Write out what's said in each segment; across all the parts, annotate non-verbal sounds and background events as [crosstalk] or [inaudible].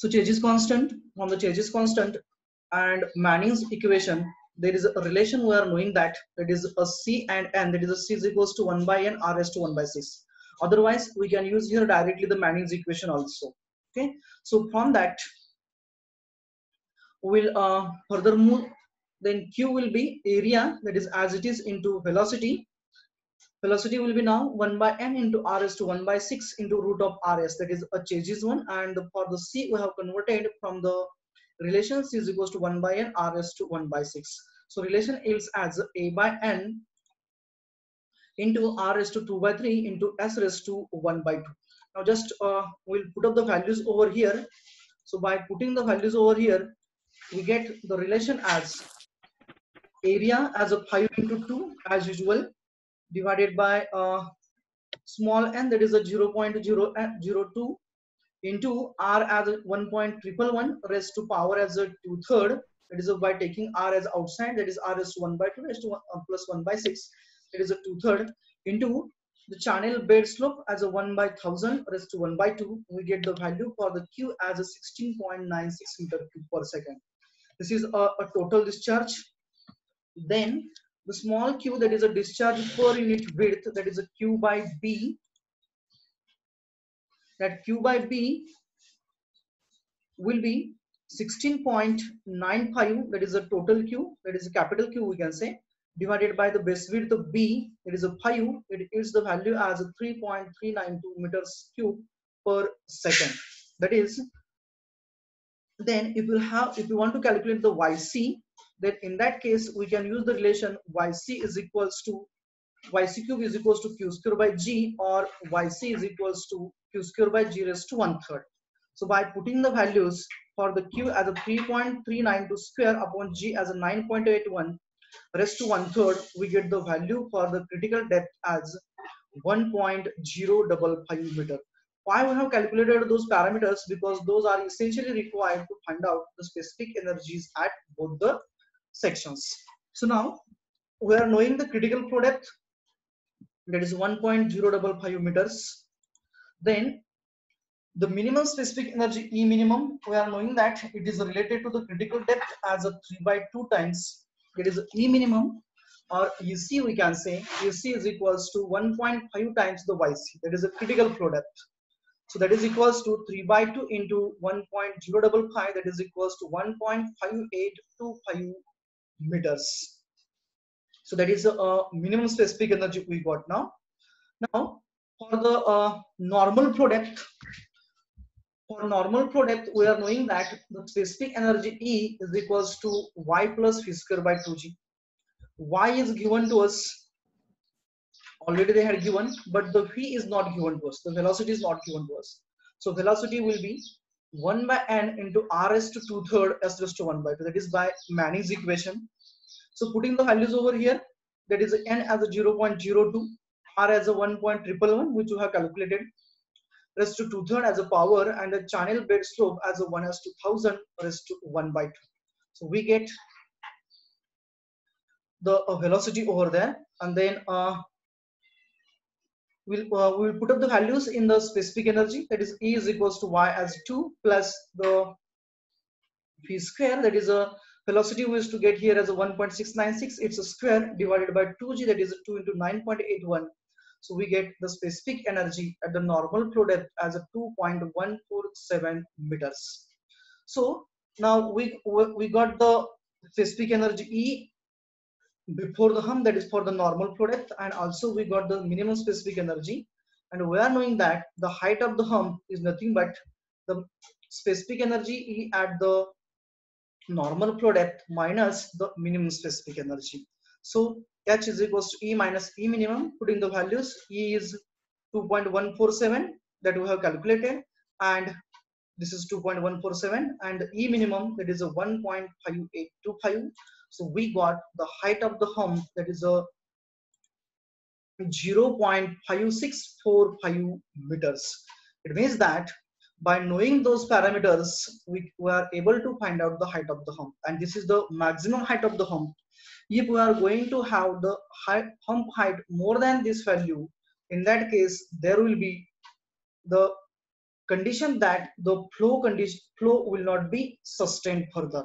So Chezy's constant, from the Chezy's constant and Manning's equation, there is a relation we are knowing that that is a C and N, that is a C is equals to 1 by N, R is to 1 by 6. Otherwise, we can use here directly the Manning's equation also. Okay, so from that, we'll uh, further move, then Q will be area, that is as it is into velocity. Velocity will be now 1 by N into RS to 1 by 6 into root of RS, that is a Chezy's one. And for the C, we have converted from the relation C is equals to 1 by N, RS to 1 by 6. So relation is as A by N into R raised to 2 by 3 into S raised to 1 by 2. Now just uh, we'll put up the values over here. So by putting the values over here, we get the relation as area as a 5 into 2 as usual divided by uh, small n that is a 0 0.002 into r as a 1.111 raised to power as a 2 third that is by taking r as outside that is r is 1 by 2 raised to 1, uh, plus 1 by 6 it is a 2 third into the channel bed slope as a 1 by 1000 raised to 1 by 2 we get the value for the q as a 16.96 meter cube per second. This is a, a total discharge. Then the small q that is a discharge per unit width that is a q by b that q by b will be 16.95 that is a total q that is a capital q we can say divided by the base width of b it is a 5 it is the value as 3.392 meters cube per second. That is then if you have if you want to calculate the yc then in that case we can use the relation yc is equals to yc cube is equals to q square by g or yc is equals to q square by g raised to one third so by putting the values for the Q as a 3.392 square upon G as a 9.81 rest to one third, we get the value for the critical depth as 1.055 meter. Why we have calculated those parameters? Because those are essentially required to find out the specific energies at both the sections. So now we are knowing the critical flow depth that is 1.055 meters. Then the minimum specific energy E minimum, we are knowing that it is related to the critical depth as a 3 by 2 times. It is E minimum or EC we can say EC is equals to 1.5 times the YC. That is a critical flow depth. So that is equals to 3 by 2 into 1.055 that is equals to 1.5825 meters. So that is a minimum specific energy we got now. Now for the uh, normal product, for normal product, we are knowing that the specific energy E is equals to Y plus V square by 2G. Y is given to us, already they had given, but the V is not given to us. The velocity is not given to us. So velocity will be 1 by n into rs to 2 third s raised to 1 by 2. That is by Manning's equation. So putting the values over here, that is n as a 0.02, r as a 1.111, which you have calculated, raised to two third as a power and the channel bed slope as a 1 as to 1000 raised to 1 by 2. So we get the uh, velocity over there and then uh, we'll, uh, we'll put up the values in the specific energy. That is E is equals to Y as 2 plus the V square. That is a velocity we used to get here as a 1.696 it's a square divided by 2g that is 2 into 9.81 so we get the specific energy at the normal flow depth as a 2.147 meters. So now we, we got the specific energy E before the hump that is for the normal depth and also we got the minimum specific energy and we are knowing that the height of the hump is nothing but the specific energy at the normal flow depth minus the minimum specific energy. So H is equals to E minus E minimum, putting the values, E is 2.147 that we have calculated and this is 2.147 and E minimum that is a 1.5825. So we got the height of the hump that is a 0.5645 meters. It means that by knowing those parameters, we were able to find out the height of the hump. And this is the maximum height of the hump if we are going to have the hump height more than this value in that case there will be the condition that the flow condition flow will not be sustained further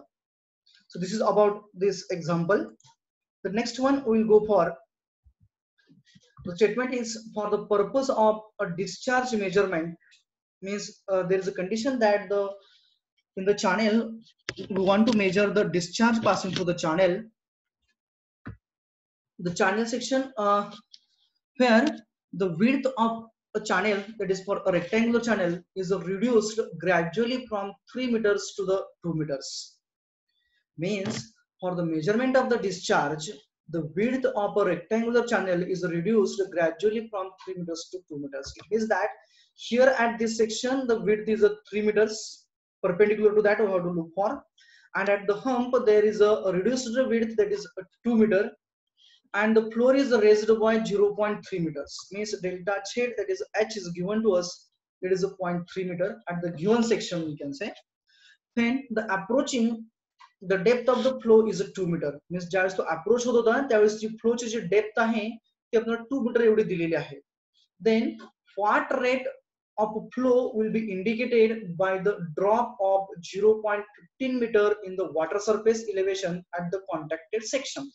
so this is about this example. The next one we will go for. The statement is for the purpose of a discharge measurement. Means uh, there is a condition that the in the channel we want to measure the discharge passing through the channel. The channel section uh, where the width of a channel that is for a rectangular channel is reduced gradually from 3 meters to the 2 meters means for the measurement of the discharge the width of a rectangular channel is reduced gradually from 3 meters to 2 meters. It means that here at this section the width is a 3 meters perpendicular to that we have to look for and at the hump there is a reduced width that is 2 meter. And the floor is raised by 0.3 meters. Means delta z that is h is given to us it is a 0.3 meter at the given section we can say. Then the approaching the depth of the flow is a two meter means ज्यावेळेस तो approach होत होता त्यावेळेस जी फ्लोची जी depth आहे, ती आपल्याला to metre एवढी दिलेली आहे. Then what rate of flow will be indicated by the drop of zero point fifteen meter in the water surface elevation at the contacted section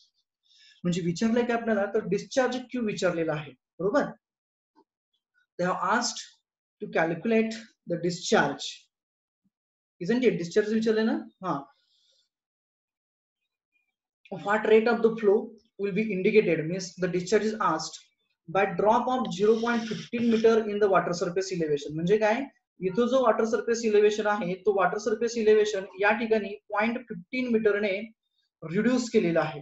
म्हणजे विचारलंय की आपल्याला? तर डिस्चार्ज क्यू विचारलेला आहे. बरोबर? They have asked to calculate the discharge isn't it? Discharge विचारले ना? हाँ. What rate of the flow will be indicated means the discharge is asked by drop of 0.15 meter in the water surface elevation. म्हणजे काय? इथं जो water surface elevation आहे तो water surface elevation या ठिकाणी पॉईंट फिफ्टीन मीटरने रिड्यूस केलेला आहे.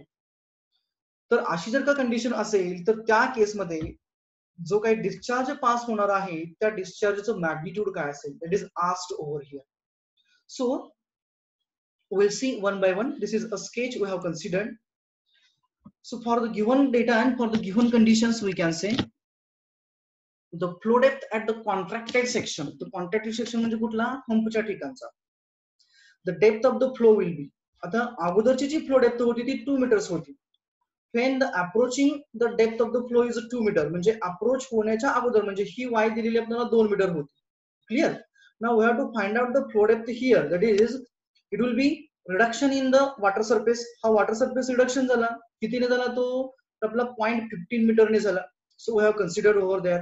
तर अशी जर का कंडिशन असेल तर त्या केसमध्ये जो काही डिस्चार्ज पास होणार आहे त्या डिस्चार्जचं मॅग्निट्यूड काय असेल? That is asked over here so we'll see one by one this is a sketch we have considered so for the given data and for the given conditions we can say the flow depth at the contracted section the contracted section म्हणजे कुठला पंपच्या ठिकाणचा the depth of the flow will be आता अगोदरची जी flow depth होती ती 2 meters होती when the approaching the depth of the flow is 2 meter म्हणजे approach होण्याच्या अगोदर म्हणजे ही वाय दिलेली आपल्याला 2 मीटर होती clear now we have to find out the flow depth here that is it will be reduction in the water surface हा water surface reduction झाला कितीने झाला तो आपला पॉईंट फिफ्टीन मीटरने झाला so we have considered over there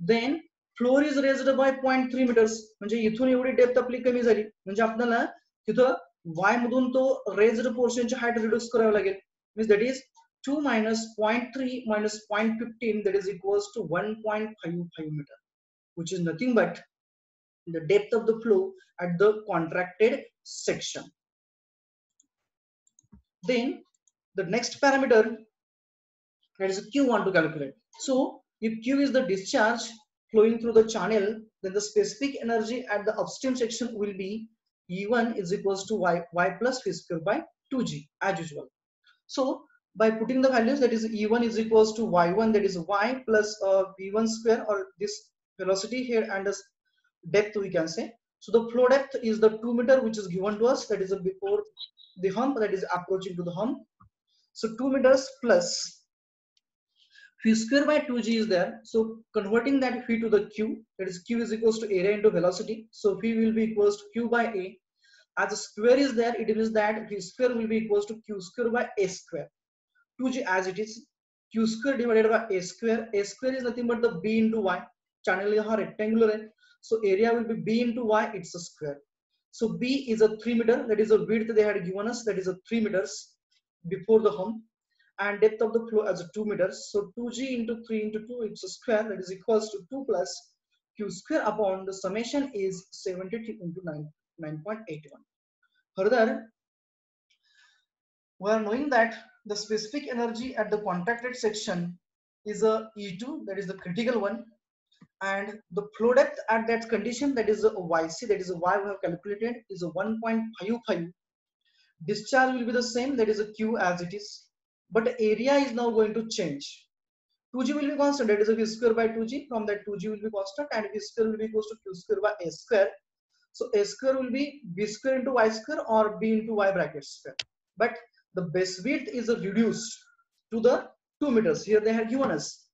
then floor is raised bye point three metres म्हणजे इथून एवढी depth आपली कमी झाली म्हणजे आपल्याला तिथं वाय मधून तो रेज्ड पोर्शनची हाईट रिड्यूस करावी लागेल means that is 2 minus 0.3 minus 0.15 that is equals to 1.55 meter which is nothing but the depth of the flow at the contracted section. Then the next parameter that is Q1 to calculate. So if q is the discharge flowing through the channel then the specific energy at the upstream section will be e1 is equals to y, y plus v square by 2g as usual. So by putting the values that is e1 is equals to y1 that is y plus uh, v1 square or this velocity here and this depth we can say so the flow depth is the 2 meter which is given to us that is before the hump that is approaching to the hump so 2 meters plus v square by 2g is there so converting that v to the q that is q is equals to area into velocity so v will be equals to q by a as a square is there it means that v square will be equals to q square by a square 2g as it is q square divided by a square a square is nothing but the b into y channel यहाँ rectangular है so area will be b into y it's a square. So b is a 3 meter that is the width they had given us that is a 3 meters before the hump and depth of the flow as a 2 meters. So 2g into 3 into 2 it's a square that is equals to 2 plus q square upon the summation is 72 into 9 9.81 further we are knowing that the specific energy at the contracted section is a E2, that is the critical one, and the flow depth at that condition, that is a YC, that is a Y we have calculated, is a 1.55. Discharge will be the same, that is a Q as it is, but area is now going to change. 2g will be constant, that is a v square by 2g, from that 2g will be constant, and v square will be equals to q square by a square. So a square will be b square into y square or b into y bracket square. But the base width is reduced to the 2 meters here they have given us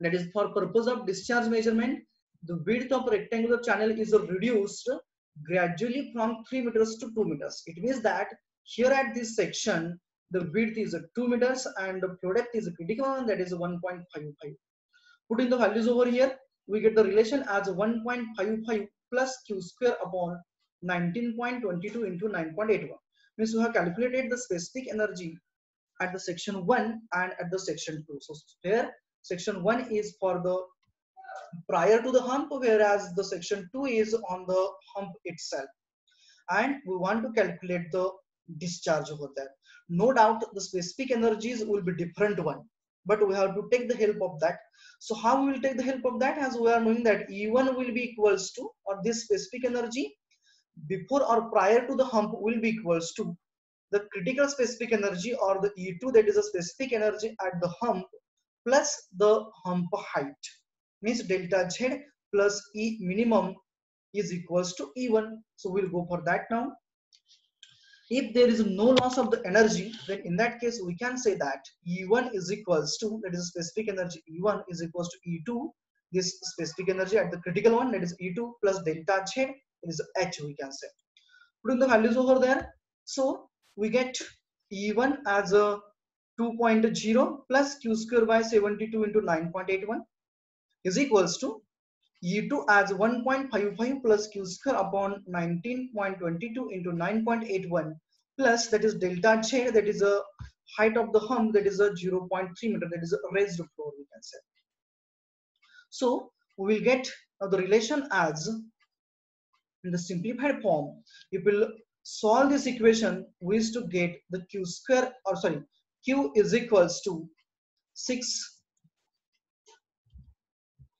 that is for purpose of discharge measurement the width of rectangular channel is reduced gradually from 3 meters to 2 meters. It means that here at this section, the width is 2 meters and the product is a critical one that is 1.55. Putting the values over here, we get the relation as 1.55 plus q square upon 19.22 into 9.81. Means we have calculated the specific energy at the section 1 and at the section 2. So here section 1 is for the prior to the hump whereas the section 2 is on the hump itself. And we want to calculate the discharge over there. No doubt the specific energies will be different one but we have to take the help of that. So how we will take the help of that? As we are knowing that e1 will be equals to or this specific energy before or prior to the hump will be equals to the critical specific energy or the e2 that is a specific energy at the hump plus the hump height means delta z plus e minimum is equals to e1 so we'll go for that now. If there is no loss of the energy then in that case we can say that e1 is equals to that is specific energy e1 is equals to e2 this specific energy at the critical one that is e2 plus delta z is h we can say. Putting the values over there. So we get e1 as a 2.0 plus q square by 72 into 9.81 is equals to E2 as 1.55 plus q square upon 19.22 into 9.81 plus that is delta J that is a height of the hump that is a 0.3 meter that is a raised floor we can say. So we will get uh, the relation as in the simplified form if we will solve this equation we is to get the q square or sorry q is equals to 6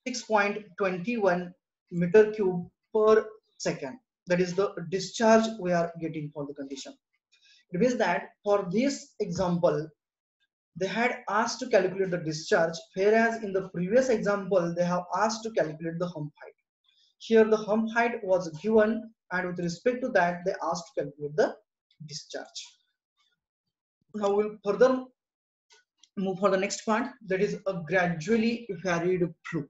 6.21 meter cube per second. That is the discharge we are getting for the condition. It means that for this example, they had asked to calculate the discharge, whereas in the previous example, they have asked to calculate the hump height. Here the hump height was given and with respect to that, they asked to calculate the discharge. Now we'll further move for the next part that is a gradually varied flow.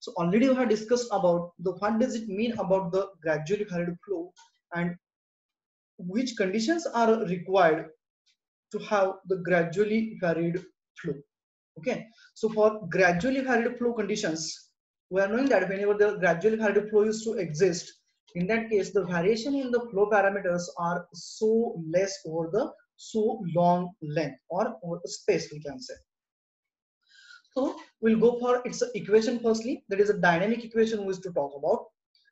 So already we have discussed about the what does it mean about the gradually varied flow and which conditions are required to have the gradually varied flow. Okay, so for gradually varied flow conditions, we are knowing that whenever the gradually varied flow is to exist, in that case, the variation in the flow parameters are so less over the so long length or space we can say. So we'll go for its equation firstly. That is a dynamic equation we to talk about.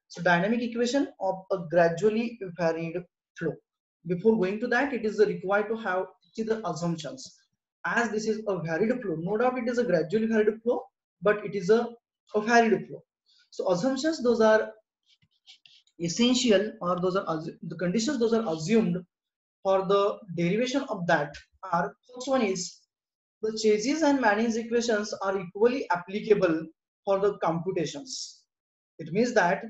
So dynamic equation of a gradually varied flow. Before going to that, it is required to have the assumptions. As this is a varied flow, no doubt it is a gradually varied flow, but it is a, a varied flow. So assumptions, those are essential or those are the conditions those are assumed for the derivation of that are first one is the Chezy's and Manning's equations are equally applicable for the computations. It means that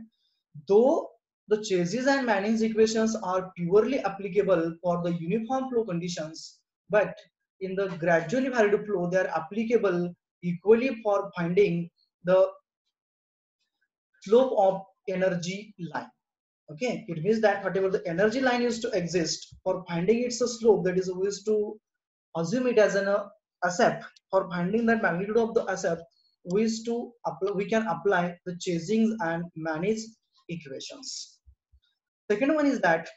though the Chezy's and Manning's equations are purely applicable for the uniform flow conditions, but in the gradually varied flow, they are applicable equally for finding the slope of energy line. Okay, it means that whatever the energy line is to exist, for finding its slope, that is always to assume it as an uh, accept for finding that magnitude of the accept we is to apply, we can apply the Chezy and Manning equations. Second one is that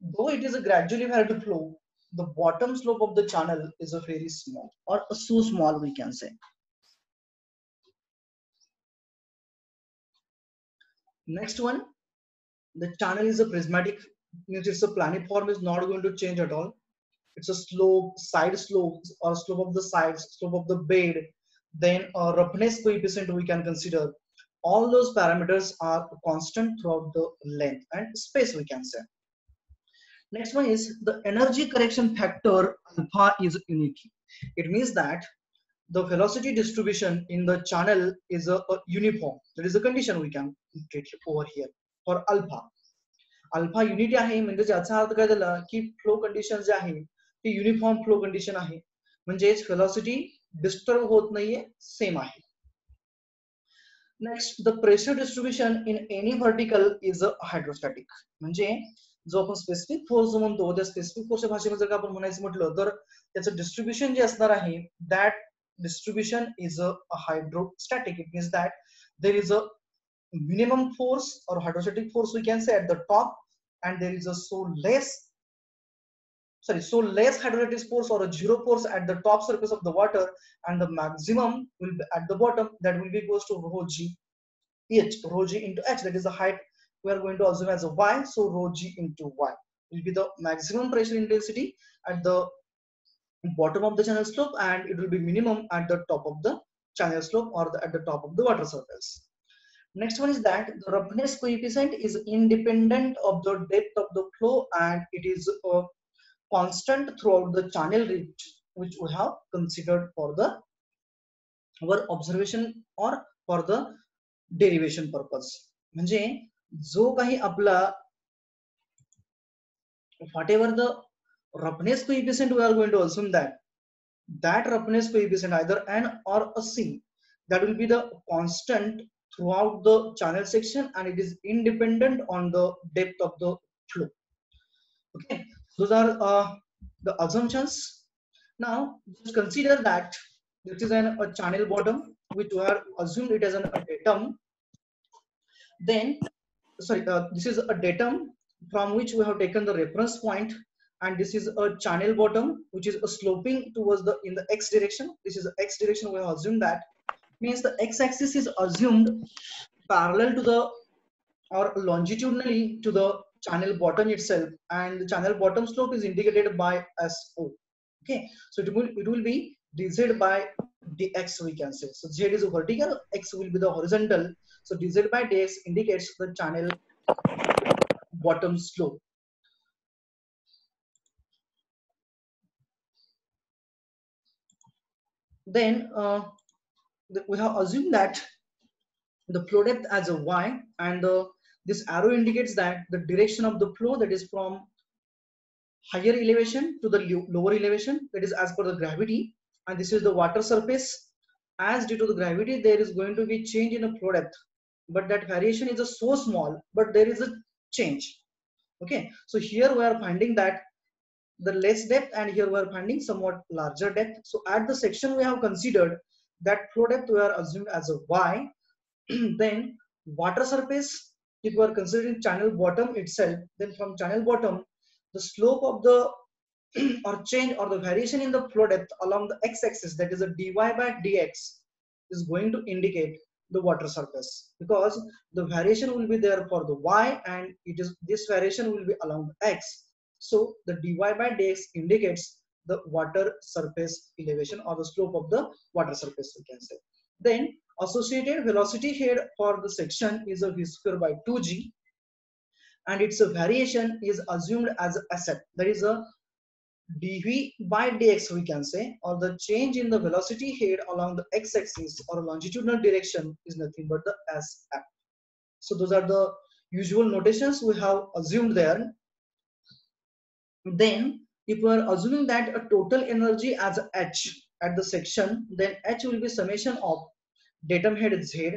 though it is a gradually varied flow the bottom slope of the channel is a very small or so small we can say. Next one the channel is a prismatic means it's a planiform is not going to change at all it's a slope, side slopes or slope of the sides, slope of the bed, then a roughness coefficient we can consider. All those parameters are constant throughout the length and space we can say. Next one is the energy correction factor alpha is unique It means that the velocity distribution in the channel is a, a uniform. That is a condition we can get over here for alpha alpha unity आहे म्हणजे ज्याचा अर्थ काय झाला की flow condition जे आहे ते uniform flow condition आहे. म्हणजेच फेलॉसिटी डिस्टर्ब होत नाहीये सेम आहे. Next the pressure distribution in any vertical is a hydrostatic म्हणजे जो आपण स्पेसिफिक फोर्स जो म्हणतो त्या स्पेसिफिक फोर्सच्या भाषेमध्ये जर का आपण म्हणायचं म्हटलं तर त्याचं डिस्ट्रीब्युशन जे असणार आहे that distribution is a hydrostatic it means that there is a minimum force or hydrostatic force we can say at the top and there is a so less sorry so less hydrostatic force or a zero force at the top surface of the water and the maximum will be at the bottom that will be equals to rho g h rho g into h that is the height we are going to assume as a y so rho g into y will be the maximum pressure intensity at the bottom of the channel slope and it will be minimum at the top of the channel slope or the, at the top of the water surface next one is that the roughness coefficient is independent of the depth of the flow and it is uh, constant throughout the channel reach which we have considered for the our observation or for the derivation purpose म्हणजे जो काही आपला whatever the roughness coefficient we are going to assume that that roughness coefficient either n or a c that will be the constant throughout the channel section and it is independent on the depth of the flow. Okay those are uh, the assumptions. Now just consider that this is an, a channel bottom which we are assumed it as an a datum. Then sorry uh, this is a datum from which we have taken the reference point and this is a channel bottom which is sloping towards the in the x direction. This is the x direction we have assumed that means the x-axis is assumed parallel to the or longitudinally to the channel bottom itself and the channel bottom slope is indicated by SO okay so it will it will be dz by dx we can say. So z is vertical x will be the horizontal. So dz by dx indicates the channel bottom slope. Then uh, we have assumed that the flow depth as a y and uh, this arrow indicates that the direction of the flow that is from higher elevation to the lower elevation that is as per the gravity. And this is the water surface. As due to the gravity there is going to be change in the flow depth. But that variation is so small but there is a change. Okay. So here we are finding that the less depth and here we are finding somewhat larger depth. So at the section we have considered that flow depth we are assumed as a y [clears throat] then water surface if we are considering channel bottom itself then from channel bottom the slope of the [clears throat] or change or the variation in the flow depth along the x-axis that is a dy by dx is going to indicate the water surface. Because the variation will be there for the y and it is this variation will be along the x. So the dy by dx indicates the water surface elevation or the slope of the water surface we can say. Then associated velocity head for the section is a v square by 2g and its variation is assumed as asset. That is a dv by dx we can say or the change in the velocity head along the x-axis or longitudinal direction is nothing but the sf so those are the usual notations we have assumed there. Then if we are assuming that a total energy as h at the section then h will be summation of datum head z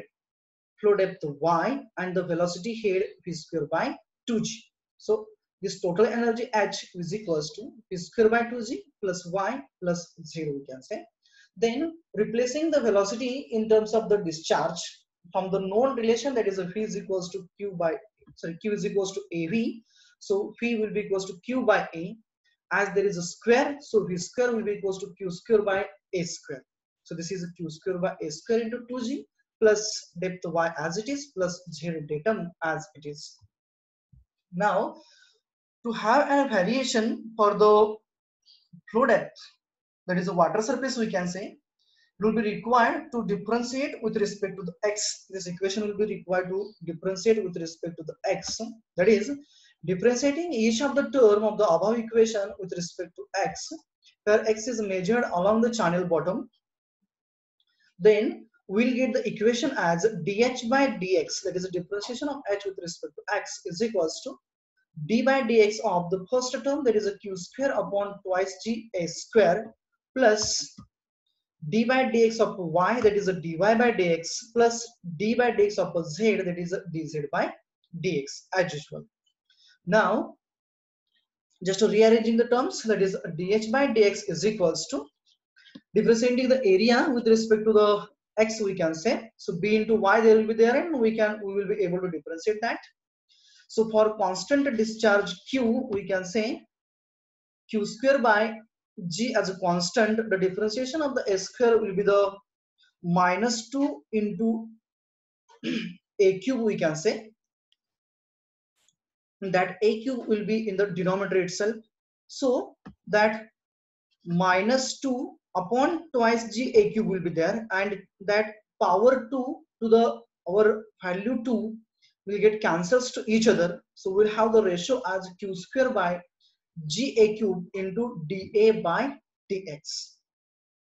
flow depth y and the velocity head v square by 2g so this total energy h is equals to v square by 2g plus y plus 0 we can say. Then replacing the velocity in terms of the discharge from the known relation that is a v is equals to q by sorry q is equals to av so v will be equals to q by a as there is a square so v square will be equals to q square by a square. So this is Q square by a square into 2g plus depth y as it is plus z datum as it is. Now to have a variation for the flow depth that is a water surface we can say will be required to differentiate with respect to the x. This equation will be required to differentiate with respect to the x. That is differentiating each of the term of the above equation with respect to x where x is measured along the channel bottom then we'll get the equation as dh by dx that is the differentiation of h with respect to x is equals to d by dx of the first term that is a q square upon twice g a square plus d by dx of y that is a dy by dx plus d by dx of z that is a dz by dx as usual. Now just rearranging the terms that is dh by dx is equals to differentiating the area with respect to the x we can say. So b into y there will be there and we can we will be able to differentiate that. So for constant discharge q we can say q square by g as a constant the differentiation of the s square will be the minus 2 into a cube we can say that a cube will be in the denominator itself. So that minus 2 upon twice g a cube will be there and that power 2 to the our value 2 will get cancels to each other. So we'll have the ratio as q square by g a cube into dA by dx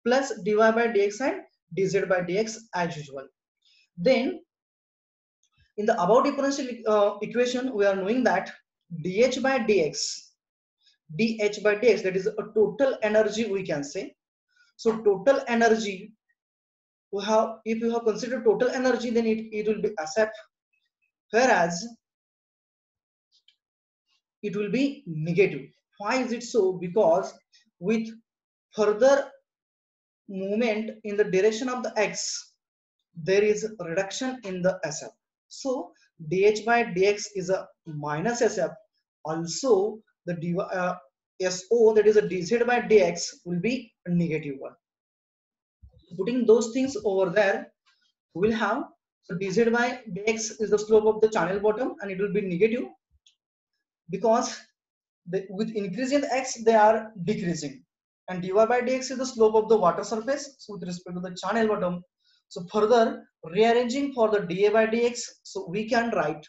plus dy by dx and dz by dx as usual. Then in the above differential uh, equation we are knowing that dh by dx dh by dx that is a total energy we can say so total energy, we have if you have considered total energy, then it, it will be SF, whereas it will be negative. Why is it so? Because with further movement in the direction of the x, there is reduction in the SF. So dH by dx is a minus SF. Also, the dy, uh, SO that is a dz by dx will be negative one. Putting those things over there, we'll have so dz by dx is the slope of the channel bottom and it will be negative because the, with increasing x they are decreasing and dy by dx is the slope of the water surface so with respect to the channel bottom so further rearranging for the dA by dx so we can write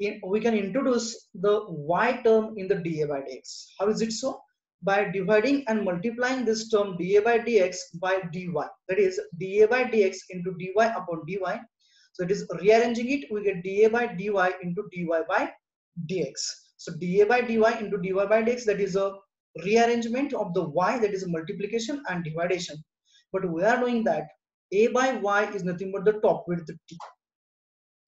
in, we can introduce the y term in the dA by dx. How is it so? By dividing and multiplying this term dA by dx by dy. That is dA by dx into dy upon dy. So it is rearranging it, we get dA by dy into dy by dx. So dA by dy into dy by dx, that is a rearrangement of the y, that is a multiplication and division. But we are knowing that a by y is nothing but the top width t.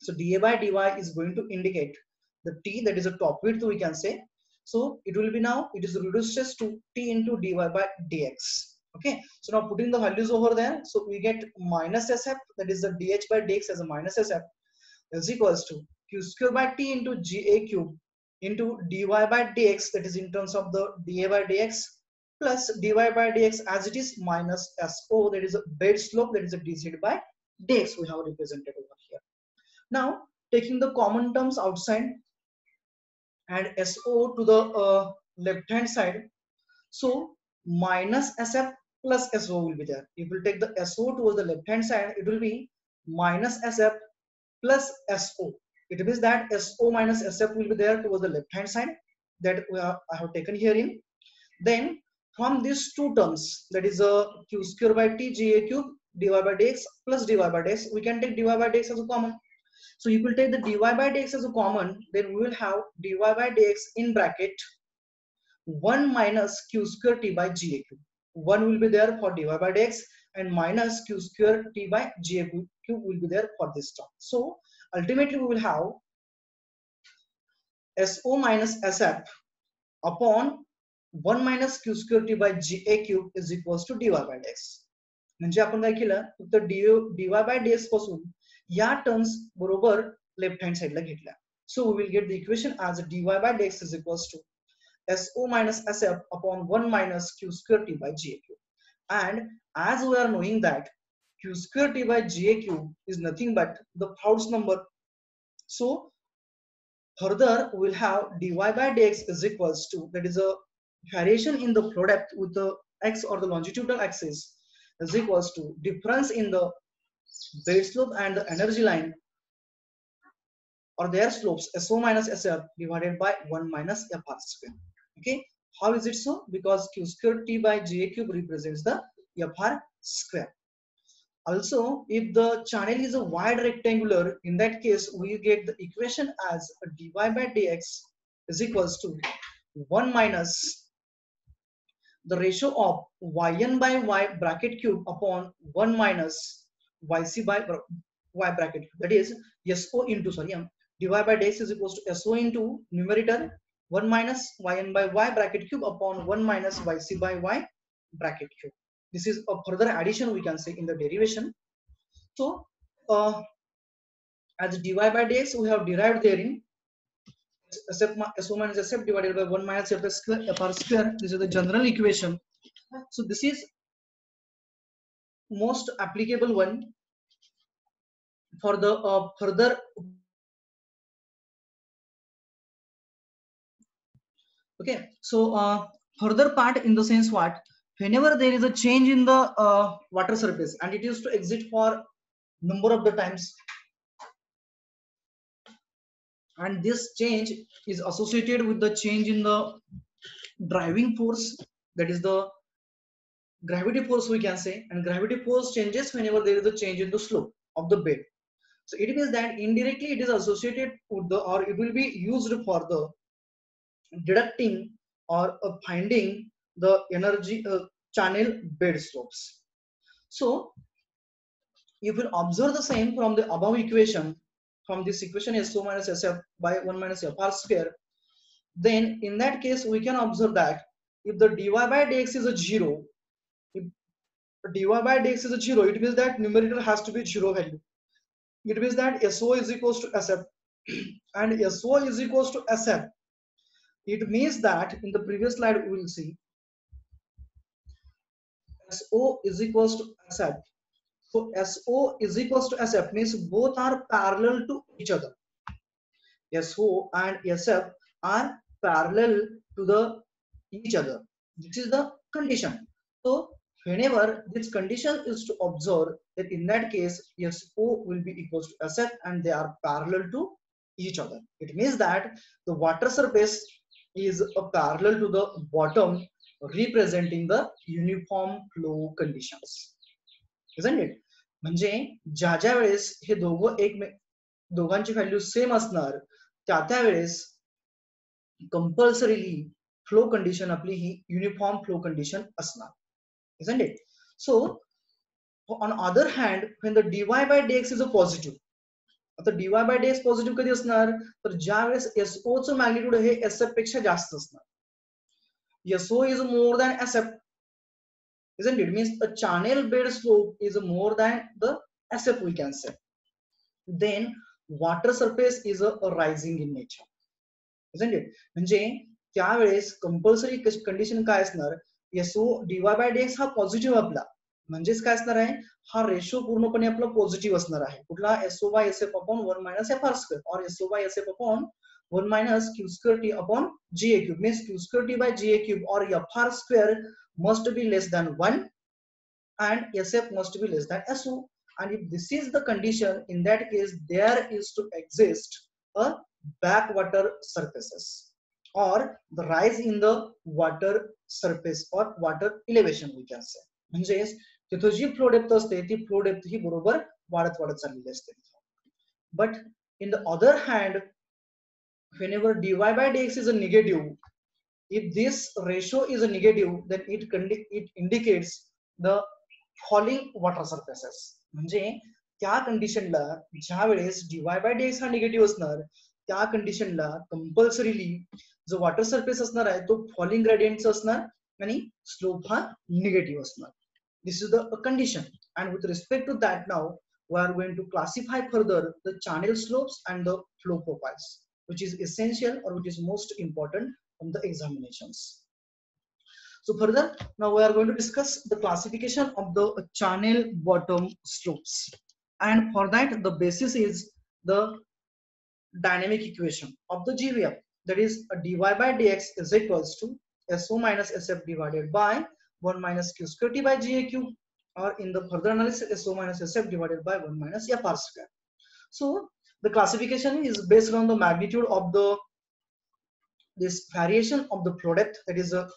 So dA by dy is going to indicate the t that is a top width we can say. So it will be now, it is reduced to t into dy by dx. Okay, so now putting the values over there, so we get minus sf that is the dh by dx as a minus sf is equals to q square by t into ga cube into dy by dx that is in terms of the dA by dx plus dy by dx as it is minus so that is a bed slope that is a dz by dx we have represented over here. Now taking the common terms outside and SO to the uh, left hand side. So minus SF plus SO will be there. If we take the SO towards the left hand side, it will be minus SF plus SO. It means that SO minus SF will be there towards the left hand side that we have, I have taken here in. Then from these two terms, that is a q square by t ga cube dy by dx plus dy by dx, we can take dy by dx as a common. So you will take the dy by dx as a common, then we will have dy by dx in bracket 1 minus q square t by ga cube. 1 will be there for dy by dx and minus q square t by ga cube will be there for this term. So ultimately we will have SO minus SF upon 1 minus q square t by g a cube is equals to dy by dx. म्हणजे आपण काय केलं फक्त dy by dx पासून या terms बरोबर left hand साइडला घेतल्या So we will get the equation as dy by dx is equals to so minus sf upon 1 minus q square t by g a cube. And as we are knowing that q square t by g a cube is nothing but the Froude number. So further we'll have dy by dx is equals to that is a variation in the flow depth with the x or the longitudinal axis is equals to difference in the bed slope and the energy line or their slopes SO minus SF divided by 1 minus FR square. Okay, how is it so? Because Q square T by J cube represents the FR square. Also, if the channel is a wide rectangular, in that case, we get the equation as dy by dx is equals to 1 minus the ratio of yn by y bracket cube upon 1 minus yc by y bracket cube. That is so into sorry um, dy by dx is equals to so into numerator 1 minus yn by y bracket cube upon 1 minus yc by y bracket cube. This is a further addition we can say in the derivation. So uh, as dy by dx we have derived therein SF, S1 minus SF divided by 1 minus F square, FR square. This is the general equation. So this is most applicable one for the uh, further okay so uh, further part in the sense what whenever there is a change in the uh, water surface and it used to exit for number of the times and this change is associated with the change in the driving force that is the gravity force we can say. And gravity force changes whenever there is a change in the slope of the bed. So it means that indirectly it is associated with the or it will be used for the deducting or uh, finding the energy uh, channel bed slopes. So you will observe the same from the above equation from this equation S2 minus SF by 1 minus FR square, then in that case we can observe that if the dy by dx is a 0, if dy by dx is a 0, it means that numerator has to be 0 value. It means that SO is equals to SF [clears throat] and SO is equals to SF. It means that in the previous slide we will see SO is equals to SF so SO is equals to SF means both are parallel to each other. SO and SF are parallel to the each other. This is the condition. So whenever this condition is to observe that in that case SO will be equals to SF and they are parallel to each other. It means that the water surface is a parallel to the bottom representing the uniform flow conditions. Isn't it म्हणजे ज्या ज्या वेळेस हे दोघं एक दोघांची value same असणार त्या त्या वेळेस कंपल्सरीली फ्लो कंडिशन आपली ही युनिफॉर्म फ्लो कंडिशन असणार. Isn't it? So on other hand when the dy by dx is a positive आता dy by dx पॉझिटिव्ह कधी असणार? तर ज्या वेळेस SO चं मॅग्निट्यूड हे SF पेक्षा जास्त असणार. SO is more than SF isn't it? Means a channel bed slope is more than the SF we can say. Then water surface is a, a rising in nature. isn't it? म्हणजे त्यावेळेस compulsory condition काय असणार SO dy bye डेक्स हा positive आपला म्हणजेच काय असणार आहे हा रेशो पूर्णपणे आपला पॉझिटिव्ह असणार आहे कुठला SO by S F upon one minus F R square or SO by S F upon one minus Q square T upon G A cube means Q square T by G A cube or F R square must be less than 1 and SF must be less than SO. And if this is the condition, in that case, there is to exist a backwater surfaces or the rise in the water surface or water elevation we can say. म्हणजेच तिथं जी flow depth असते ती flow depth ही बरोबर वाढत वाढत चाललेली असते but in the other hand whenever dy by dx is a negative if this ratio is a negative then it it indicates the falling water surfaces म्हणजे त्या कंडिशनला ज्या वेळेस डीवाय बाय डीएक्स हा निगेटिव्ह असणार त्या कंडिशनला कंपल्सरीली जो वॉटर सरफेस असणार आहे तो फॉलिंग ग्रेडियंटचा असणार आणि स्लोप हा निगेटिव्ह असणार this is the condition and with respect to that now we are going to classify further the channel slopes and the flow profiles which is essential or which is most important from the examinations. So further, now we are going to discuss the classification of the channel bottom slopes. And for that, the basis is the dynamic equation of the GVF. That is, dy by dx is equals to SO minus SF divided by 1 minus Q square T by GAQ or in the further analysis SO minus SF divided by 1 minus FR square. So the classification is based on the magnitude of the this variation of the product that is a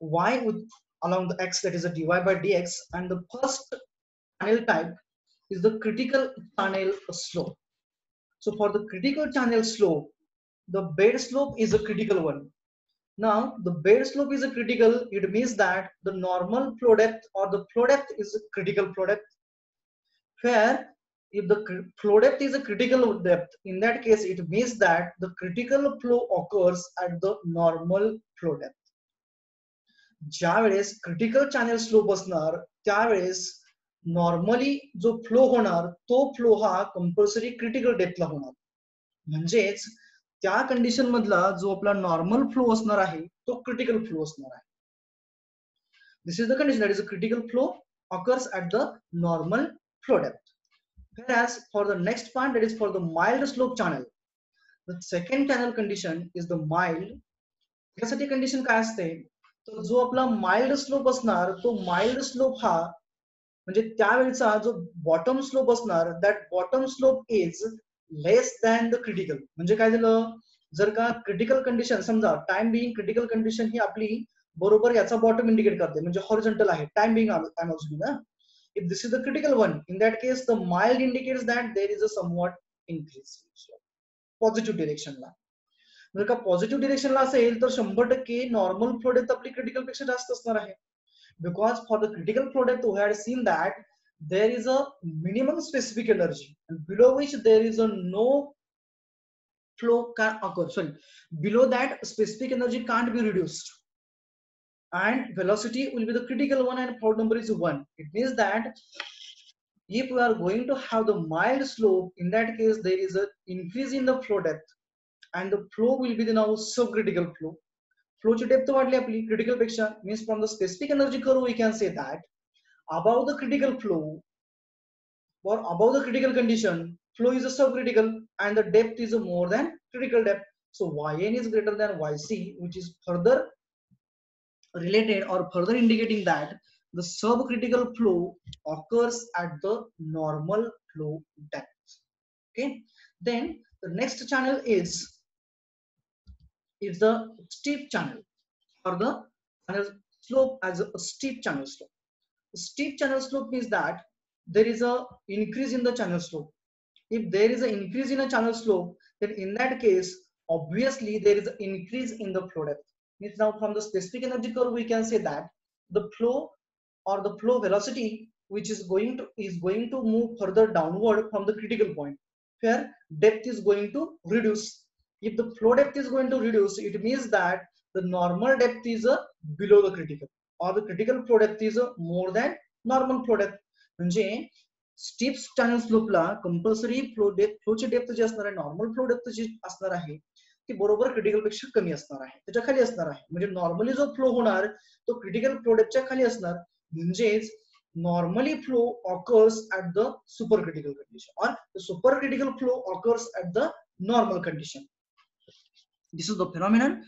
y with along the x that is a dy by dx and the first channel type is the critical channel slope. So for the critical channel slope, the bed slope is a critical one. Now, the bed slope is a critical. It means that the normal flow depth or the flow depth is a critical flow depth. Where if the flow depth is a critical depth, in that case, it means that the critical flow occurs at the normal flow depth. ज्या वेळेस critical channel slope असणार त्यावेळेस normally जो flow होणार तो flow हा compulsory critical डेप्थला होणार म्हणजेच त्या कंडिशन मधला जो आपला नॉर्मल फ्लो असणार आहे तो क्रिटिकल फ्लो असणार आहे this is the condition that is a critical flow occurs at the normal flow depth. Whereas for the next part, that is for the mild slope channel, the second channel condition is the mild. यासाठी condition काय असते? तर जो आपला mild slope असणार तो mild slope हा म्हणजे त्यावेळेचा जो बॉटम स्लोप असणार that bottom slope is less than the critical म्हणजे काय झालं? जर का क्रिटिकल कंडिशन समजा टाइम बिईंग क्रिटिकल कंडिशन ही आपली बरोबर याचा बॉटम इंडिकेट करते. म्हणजे हॉरिझॉन्टल आहे. टाइम बिईंग ना if this is the critical one in that case the mild indicates that there is a somewhat increase positive डिरेक्शनला जर का पॉझिटिव्ह डिरेक्शनला असेल तर शंभर टक्के नॉर्मल प्रोडक्ट आपली क्रिटिकल पेक्षा जास्त असणार आहे because for the critical product we had seen that there is a minimum specific energy and below which there is a no flow can occur sorry below that specific energy can't be reduced and velocity will be the critical one and Froude number is 1. It means that if we are going to have the mild slope, in that case there is an increase in the flow depth and the flow will be the now subcritical flow. Flow to depth वाढली आपली critical picture means from the specific energy curve we can say that above the critical flow or above the critical condition flow is a subcritical and the depth is more than critical depth. So yn is greater than yc which is further related or further indicating that the subcritical flow occurs at the normal flow depth. Okay? Then the next channel is is the steep channel or the channel slope as a steep channel slope. The steep channel slope means that there is a increase in the channel slope. If there is an increase in a channel slope then in that case obviously there is an increase in the flow depth means now from the specific energy curve we can say that the flow or the flow velocity which is going to is going to move further downward from the critical point where depth is going to reduce if the flow depth is going to reduce it means that the normal depth is a below the critical or the critical flow depth is a more than normal flow depth म्हणजे steep channel स्लोपला compulsory flow depth फ्लोची depth जी असणार आहे normal flow depth जी असणार आहे की बरोबर क्रिटिकल पेक्षा कमी है आहे. खाली असणार नॉर्मली जो फ्लो होणार तो क्रिटिकल प्रोडक्टच्या खाली normally flow occurs at the super critical condition or super critical flow occurs at the normal condition this is the phenomenon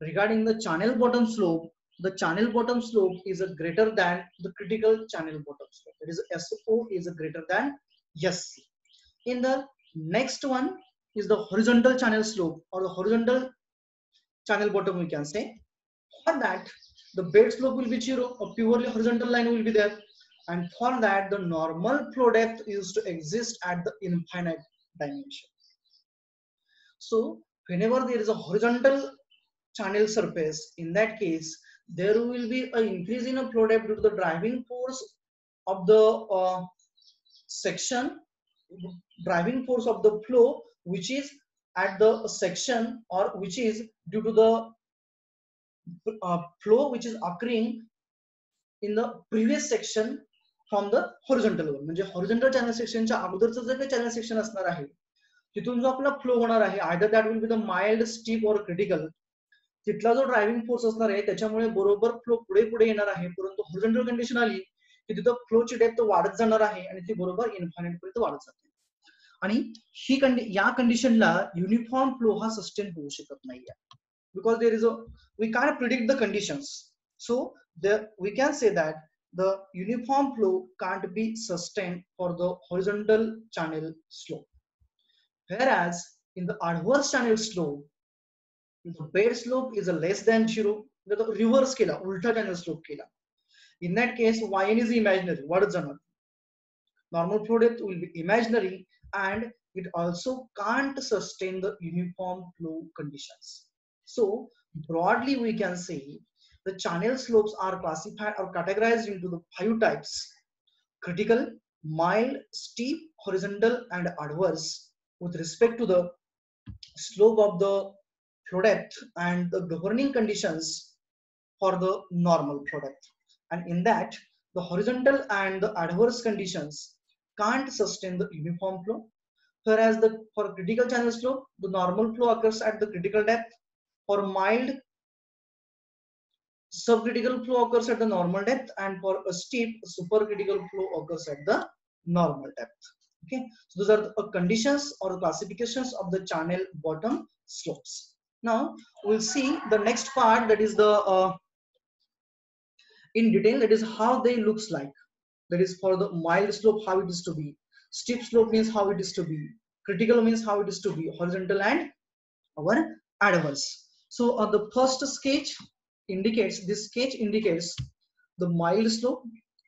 regarding the channel bottom slope the channel bottom slope is a greater than the critical channel bottom slope is S O is a greater than yes in the next one is the horizontal channel slope or the horizontal channel bottom we can say. For that the bed slope will be zero a purely horizontal line will be there. And for that the normal flow depth is to exist at the infinite dimension. So whenever there is a horizontal channel surface in that case there will be an increase in a flow depth due to the driving force of the uh, section driving force of the flow which is at the section or which is due to the uh, flow which is occurring in the previous section from the horizontal one. म्हणजे horizontal channel सेक्शनच्या अगोदरचं जे काही channel section असणार आहे तिथून जो आपला फ्लो होणार आहे either that will be the mild steep or critical तिथला जो ड्रायव्हिंग फोर्स असणार आहे त्याच्यामुळे बरोबर फ्लो पुढे पुढे येणार आहे परंतु हॉरिझॉन्टल कंडिशन आली की तिथं फ्लोची डेप्थ वाढत जाणार आहे आणि ती बरोबर इन्फायनाइट पर्यंत वाढत जाते. आणि ही युनिफॉर्म फ्लो हा सस्टेन नाहीये because there is a we can predict the conditions so we can say that the uniform flow can't be sustained for the horizontal channel slope. Whereas in the adverse channel slope, the bed slope is a less than zero. The reverse kela, ultra channel slope kela. In that case, yn is imaginary. What is the Normal flow depth will be imaginary and it also can't sustain the uniform flow conditions. So broadly, we can say the channel slopes are classified or categorized into the five types: critical, mild, steep, horizontal, and adverse with respect to the slope of the flow depth and the governing conditions for the normal flow depth. And in that, the horizontal and the adverse conditions can't sustain the uniform flow. Whereas the for critical channel slope, the normal flow occurs at the critical depth. For mild, subcritical flow occurs at the normal depth, and for a steep, supercritical flow occurs at the normal depth. Okay, so those are the conditions or classifications of the channel bottom slopes. Now we'll see the next part that is the uh, in detail that is how they looks like that is for the mild slope how it is to be. Steep slope means how it is to be. Critical means how it is to be. Horizontal and our adverse. So uh, the first sketch indicates this sketch indicates the mild slope.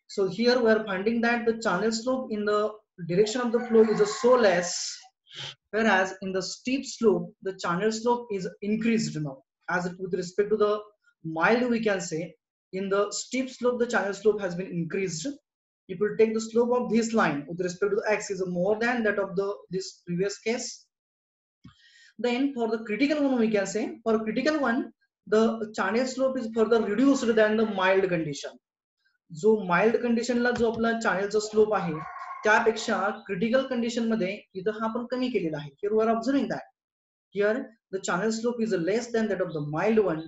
So here we are finding that the channel slope in the direction of the flow is so less whereas in the steep slope the channel slope is increased now. As with respect to the mild we can say in the steep slope the channel slope has been increased if we take the slope of this line with respect to the x is more than that of the this previous case then for the critical one we can say for critical one the channel slope is further reduced than the mild condition जो mild कंडिशनला जो आपला चॅनेलचा slope आहे त्यापेक्षा critical condition मध्ये इथं हा आपण कमी केलेला आहे here were observing that here the channel slope is less than that of the mild one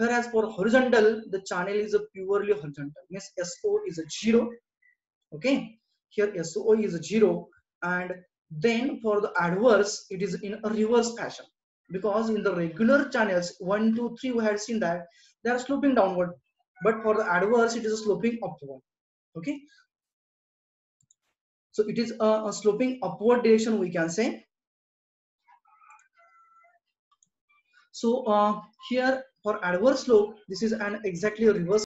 whereas for horizontal the channel is a purely horizontal means so is a zero okay? Here so is zero and then for the adverse it is in a reverse fashion. Because in the regular channels one two three we had seen that they are sloping downward but for the adverse it is a sloping upward. Okay? So it is a, a sloping upward direction we can say. So uh, here for adverse slope this is an exactly a reverse